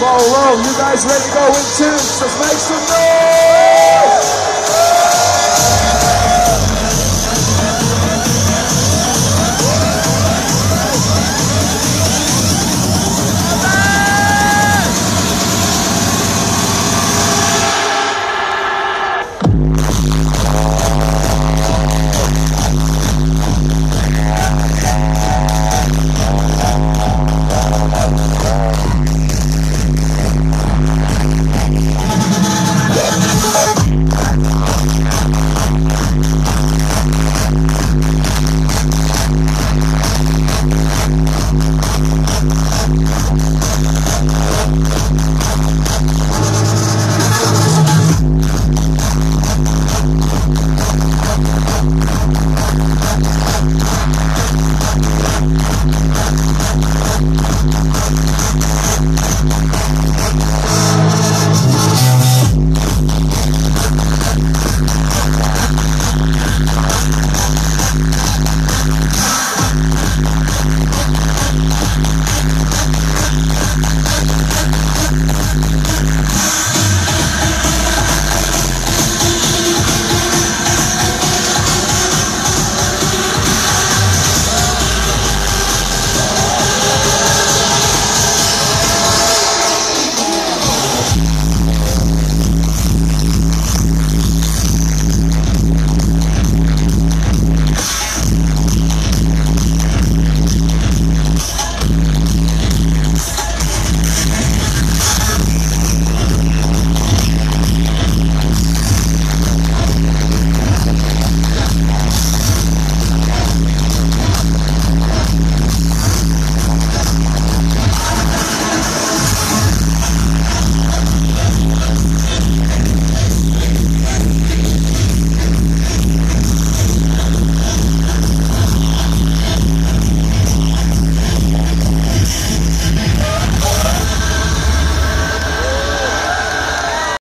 Monroe. You guys ready to go in two? Let's make some noise!